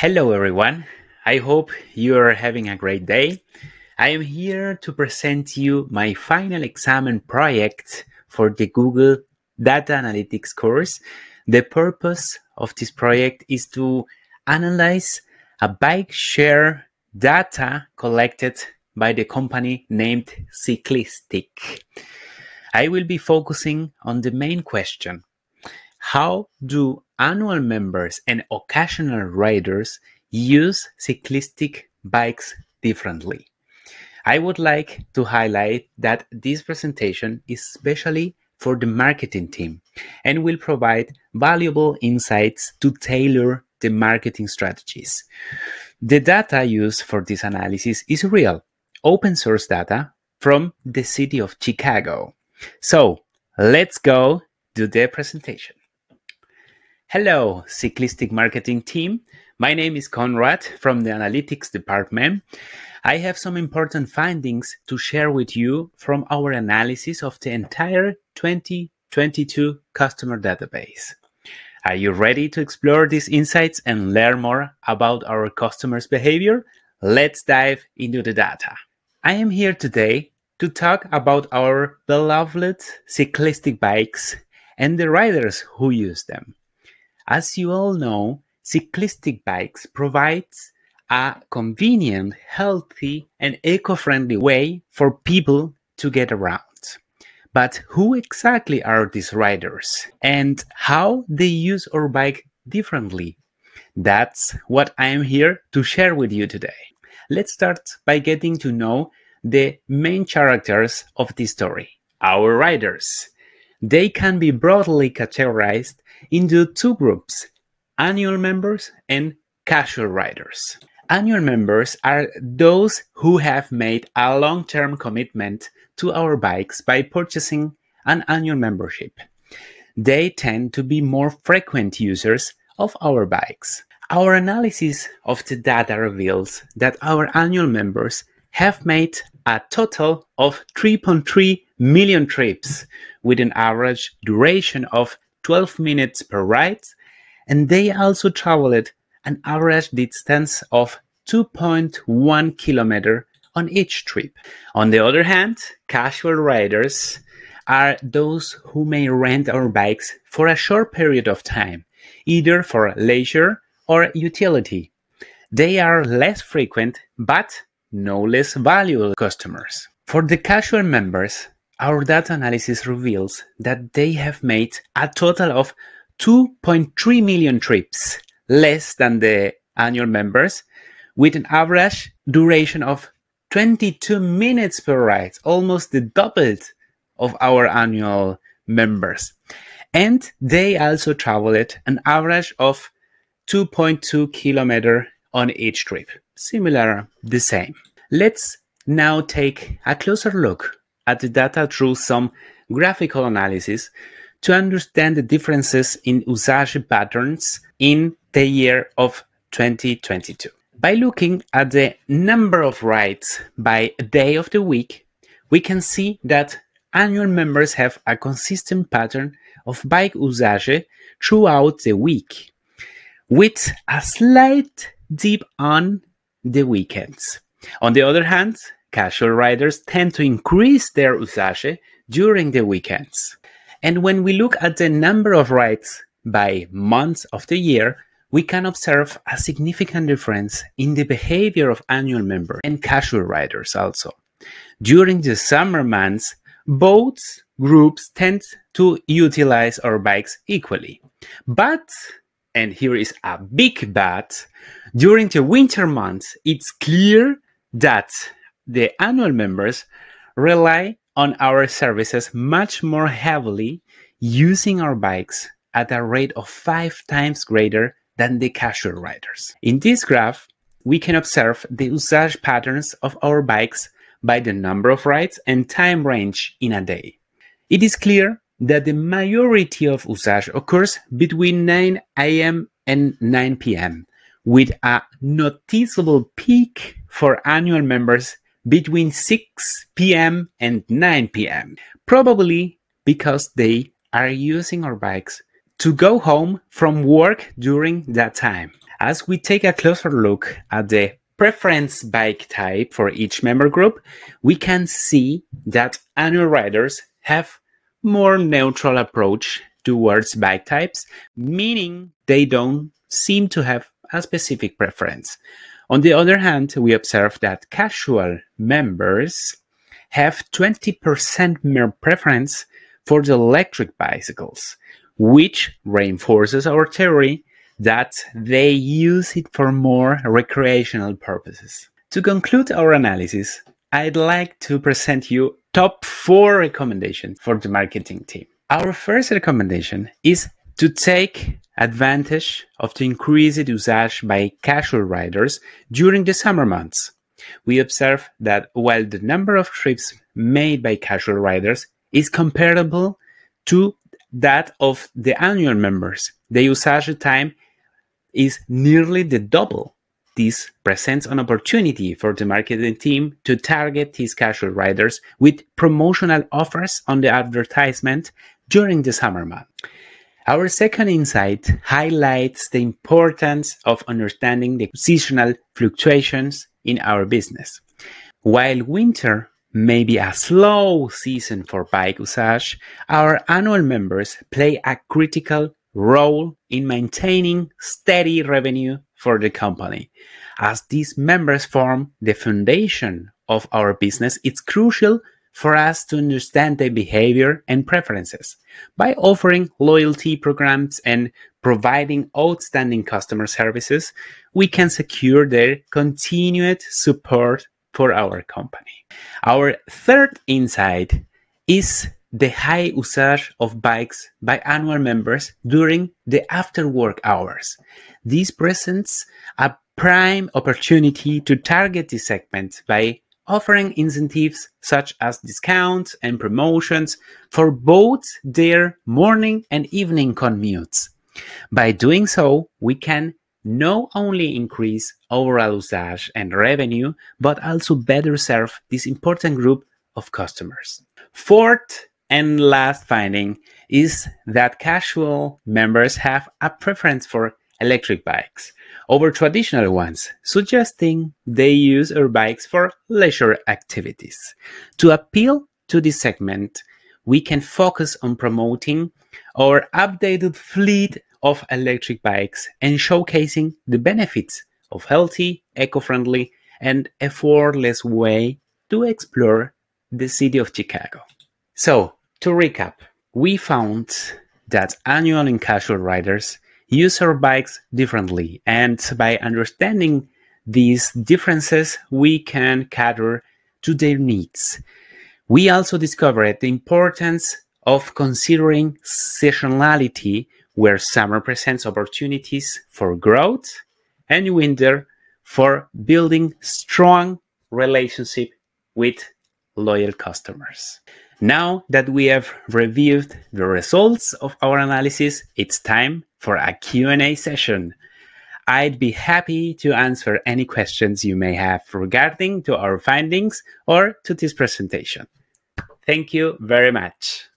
Hello, everyone. I hope you are having a great day. I am here to present you my final exam project for the Google Data Analytics course. The purpose of this project is to analyze a bike share data collected by the company named Cyclistic. I will be focusing on the main question how do annual members and occasional riders use Cyclistic bikes differently? I would like to highlight that this presentation is especially for the marketing team and will provide valuable insights to tailor the marketing strategies. The data used for this analysis is real, open source data from the city of Chicago. So let's go to the presentation. Hello, Cyclistic Marketing team. My name is Conrad from the Analytics Department. I have some important findings to share with you from our analysis of the entire 2022 customer database. Are you ready to explore these insights and learn more about our customers' behavior? Let's dive into the data. I am here today to talk about our beloved Cyclistic bikes and the riders who use them. As you all know, Cyclistic bikes provides a convenient, healthy, and eco-friendly way for people to get around. But who exactly are these riders and how they use our bike differently? That's what I am here to share with you today. Let's start by getting to know the main characters of this story, our riders. They can be broadly categorized into two groups annual members and casual riders. Annual members are those who have made a long term commitment to our bikes by purchasing an annual membership. They tend to be more frequent users of our bikes. Our analysis of the data reveals that our annual members have made a total of 3.3 million trips with an average duration of 12 minutes per ride, and they also traveled an average distance of 2.1 kilometer on each trip. On the other hand, casual riders are those who may rent our bikes for a short period of time, either for leisure or utility. They are less frequent but no less valuable customers. For the casual members, our data analysis reveals that they have made a total of 2.3 million trips, less than the annual members, with an average duration of 22 minutes per ride, almost the double of our annual members. And they also traveled an average of 2.2 kilometer on each trip. Similar, the same. Let's now take a closer look at the data through some graphical analysis to understand the differences in usage patterns in the year of 2022. By looking at the number of rides by day of the week, we can see that annual members have a consistent pattern of bike usage throughout the week, with a slight dip on the weekends. On the other hand, Casual riders tend to increase their usage during the weekends. And when we look at the number of rides by months of the year, we can observe a significant difference in the behavior of annual members and casual riders also. During the summer months, both groups tend to utilize our bikes equally. But, and here is a big but, during the winter months, it's clear that the annual members rely on our services much more heavily using our bikes at a rate of five times greater than the casual riders. In this graph, we can observe the usage patterns of our bikes by the number of rides and time range in a day. It is clear that the majority of usage occurs between 9 a.m. and 9 p.m., with a noticeable peak for annual members between 6 p.m. and 9 p.m., probably because they are using our bikes to go home from work during that time. As we take a closer look at the preference bike type for each member group, we can see that annual riders have more neutral approach towards bike types, meaning they don't seem to have a specific preference. On the other hand, we observe that casual members have 20% more preference for the electric bicycles, which reinforces our theory that they use it for more recreational purposes. To conclude our analysis, I'd like to present you top four recommendations for the marketing team. Our first recommendation is to take advantage of the increased usage by casual riders during the summer months. We observe that while the number of trips made by casual riders is comparable to that of the annual members, the usage time is nearly the double. This presents an opportunity for the marketing team to target these casual riders with promotional offers on the advertisement during the summer month. Our second insight highlights the importance of understanding the seasonal fluctuations in our business. While winter may be a slow season for bike usage, our annual members play a critical role in maintaining steady revenue for the company. As these members form the foundation of our business, it's crucial for us to understand their behavior and preferences. By offering loyalty programs and providing outstanding customer services, we can secure their continued support for our company. Our third insight is the high usage of bikes by annual members during the after work hours. This presents a prime opportunity to target this segment by offering incentives such as discounts and promotions for both their morning and evening commutes. By doing so, we can not only increase overall usage and revenue, but also better serve this important group of customers. Fourth and last finding is that casual members have a preference for electric bikes over traditional ones, suggesting they use our bikes for leisure activities. To appeal to this segment, we can focus on promoting our updated fleet of electric bikes and showcasing the benefits of healthy, eco-friendly, and effortless way to explore the city of Chicago. So, to recap, we found that annual and casual riders use our bikes differently. And by understanding these differences, we can cater to their needs. We also discovered the importance of considering seasonality, where summer presents opportunities for growth and winter for building strong relationship with loyal customers. Now that we have reviewed the results of our analysis, it's time for a Q&A session. I'd be happy to answer any questions you may have regarding to our findings or to this presentation. Thank you very much.